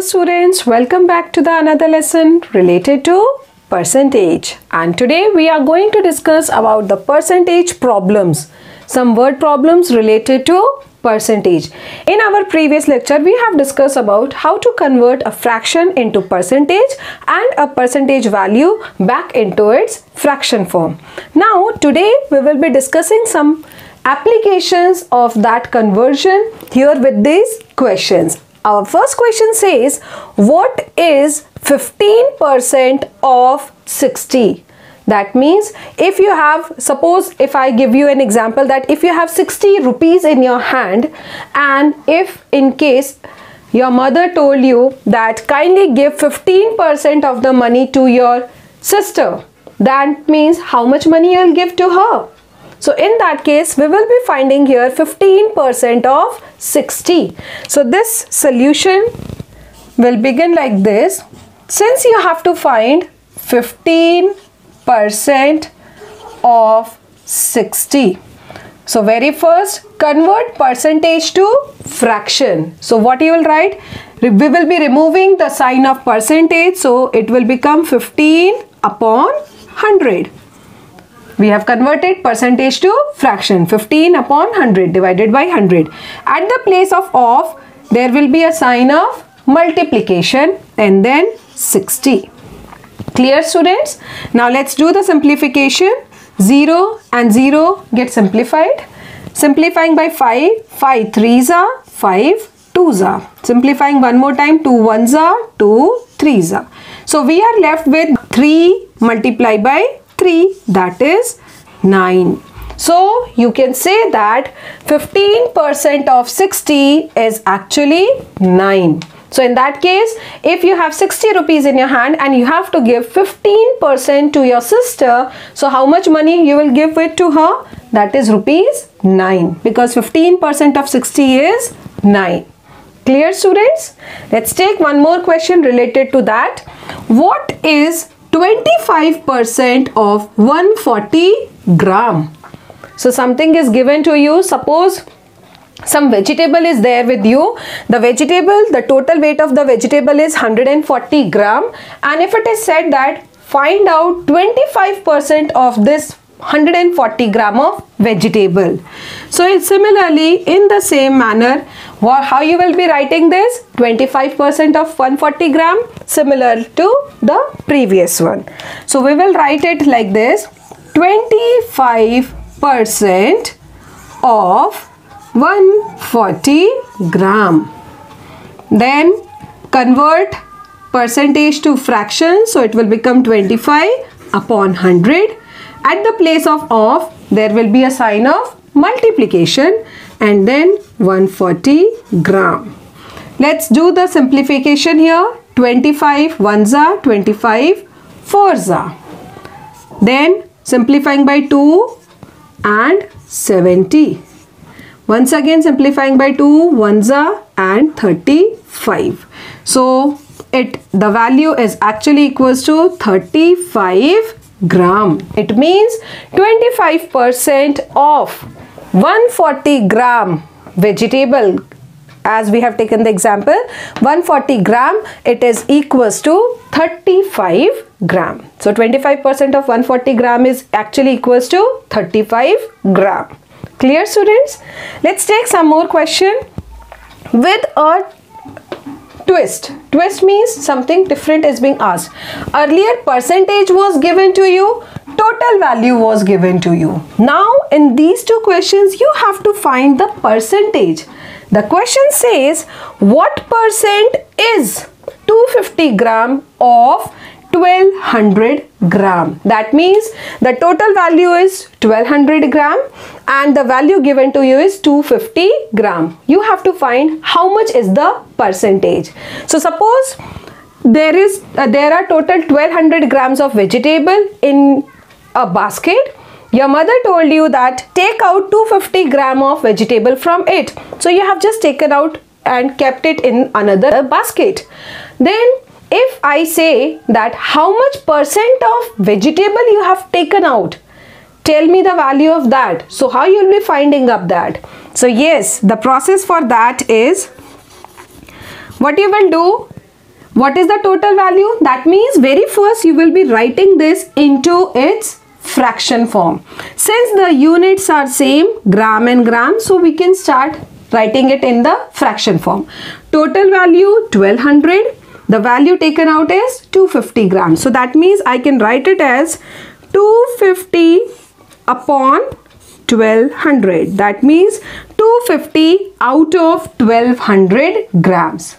students, welcome back to the another lesson related to percentage and today we are going to discuss about the percentage problems some word problems related to percentage. In our previous lecture we have discussed about how to convert a fraction into percentage and a percentage value back into its fraction form. Now today we will be discussing some applications of that conversion here with these questions. Our first question says, what is 15% of 60? That means if you have, suppose if I give you an example that if you have 60 rupees in your hand and if in case your mother told you that kindly give 15% of the money to your sister, that means how much money you'll give to her? So in that case, we will be finding here 15% of 60. So this solution will begin like this. Since you have to find 15% of 60. So very first convert percentage to fraction. So what you will write? We will be removing the sign of percentage. So it will become 15 upon 100 we have converted percentage to fraction 15 upon 100 divided by 100 at the place of of there will be a sign of multiplication and then 60 clear students? Now let's do the simplification. 0 and 0 get simplified. Simplifying by 5 5 3s are 5 2s are. Simplifying one more time 2 1s are 2 3s are. So we are left with 3 multiplied by 3 that is 9. So you can say that 15% of 60 is actually 9. So in that case, if you have 60 rupees in your hand and you have to give 15% to your sister, so how much money you will give it to her? That is rupees 9 because 15% of 60 is 9. Clear students? Let's take one more question related to that. What is 25% of 140 gram. So something is given to you. Suppose some vegetable is there with you. The vegetable, the total weight of the vegetable is 140 gram. And if it is said that find out 25% of this 140 gram of vegetable. So similarly in the same manner how you will be writing this 25% of 140 gram similar to the previous one. So we will write it like this 25% of 140 gram. Then convert percentage to fraction so it will become 25 upon 100 at the place of of there will be a sign of multiplication and then 140 gram. Let's do the simplification here. 25 ones are 25 fours. Then simplifying by 2 and 70. Once again simplifying by 2 ones are and 35. So it the value is actually equals to 35 gram. It means 25% of 140 gram vegetable as we have taken the example 140 gram it is equals to 35 gram. So 25% of 140 gram is actually equals to 35 gram. Clear students? Let's take some more question with a twist. Twist means something different is being asked. Earlier percentage was given to you, total value was given to you. Now in these two questions you have to find the percentage. The question says what percent is 250 gram of 1200 gram. That means the total value is 1200 gram and the value given to you is 250 gram. You have to find how much is the percentage. So suppose there is uh, there are total 1200 grams of vegetable in a basket your mother told you that take out 250 gram of vegetable from it so you have just taken out and kept it in another basket then if I say that how much percent of vegetable you have taken out, tell me the value of that. So how you will be finding up that? So yes, the process for that is what you will do what is the total value? That means very first you will be writing this into its fraction form. Since the units are same gram and gram so we can start writing it in the fraction form. Total value 1200 the value taken out is 250 grams. So that means I can write it as 250 upon 1200 that means 250 out of 1200 grams.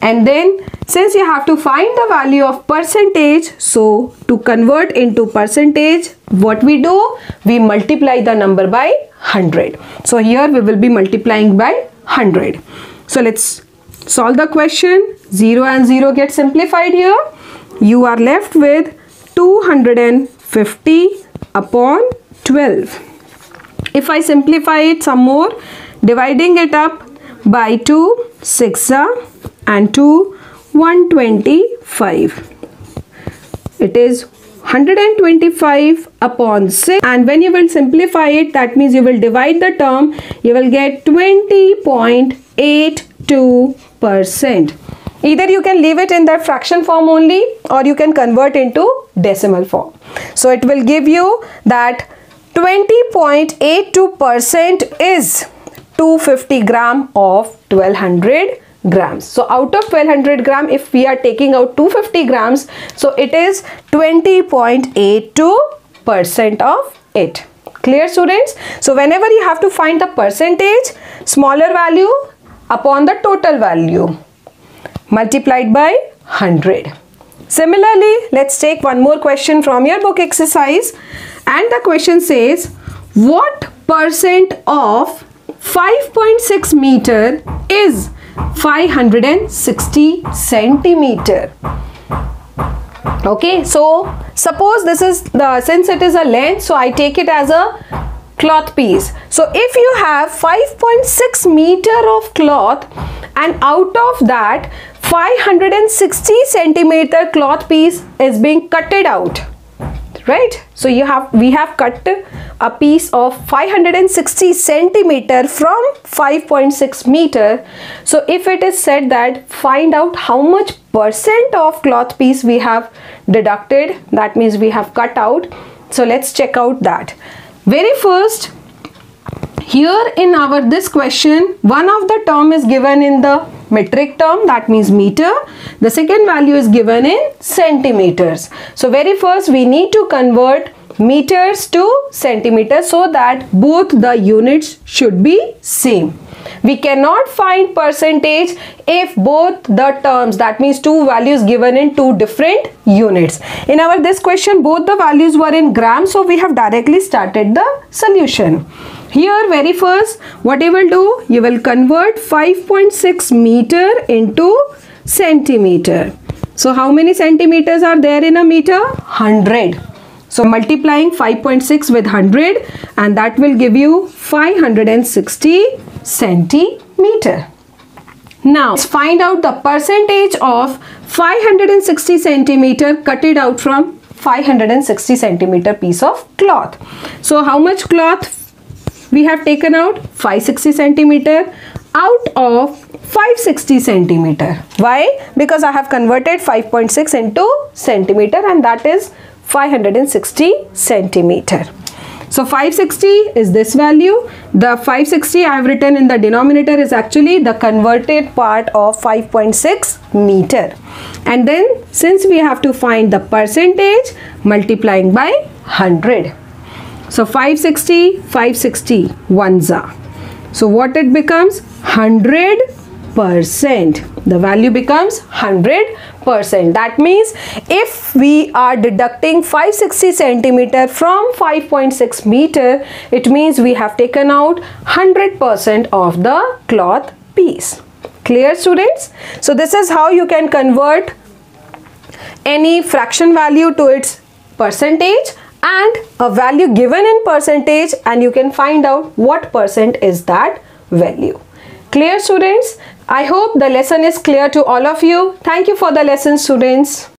And then since you have to find the value of percentage so to convert into percentage what we do? We multiply the number by 100 so here we will be multiplying by 100 so let's solve the question. 0 and 0 get simplified here. You are left with 250 upon 12 if I simplify it some more dividing it up by 2 6 uh, and 2 125 it is 125 upon 6 and when you will simplify it that means you will divide the term. You will get 20.8 2%. Either you can leave it in that fraction form only or you can convert into decimal form. So it will give you that 20.82% is 250 gram of 1200 grams. So out of 1200 gram, if we are taking out 250 grams, so it is 20.82% of it. Clear students? So whenever you have to find the percentage, smaller value, upon the total value multiplied by 100 similarly let's take one more question from your book exercise. And the question says what percent of 5.6 meter is 560 centimeter? Okay so suppose this is the since it is a length so I take it as a cloth piece. So if you have 5.6 meter of cloth and out of that 560 centimeter cloth piece is being cutted out right? So you have we have cut a piece of 560 centimeter from 5.6 meter. So if it is said that find out how much percent of cloth piece we have deducted that means we have cut out. So let's check out that very first here in our this question one of the term is given in the metric term that means meter. The second value is given in centimeters. So very first we need to convert meters to centimeters so that both the units should be same we cannot find percentage if both the terms that means two values given in two different units in our this question both the values were in grams so we have directly started the solution here very first what you will do, you will convert 5.6 meter into centimeter. So how many centimeters are there in a meter? 100. So multiplying 5.6 with 100 and that will give you 560 centimeter. Now let's find out the percentage of 560 centimeter cut it out from 560 centimeter piece of cloth. So how much cloth we have taken out 560 centimeter out of 560 centimeter. Why? Because I have converted 5.6 into centimeter and that is 560 centimeter. So 560 is this value. The 560 I have written in the denominator is actually the converted part of 5.6 meter. And then since we have to find the percentage multiplying by 100. So 560, 560, ones So what it becomes? 100%. Percent, the value becomes 100%. That means if we are deducting 560 centimeter from 5.6 meter, it means we have taken out 100% of the cloth piece. Clear students? So this is how you can convert any fraction value to its percentage and a value given in percentage and you can find out what percent is that value. Clear students? I hope the lesson is clear to all of you. Thank you for the lesson students.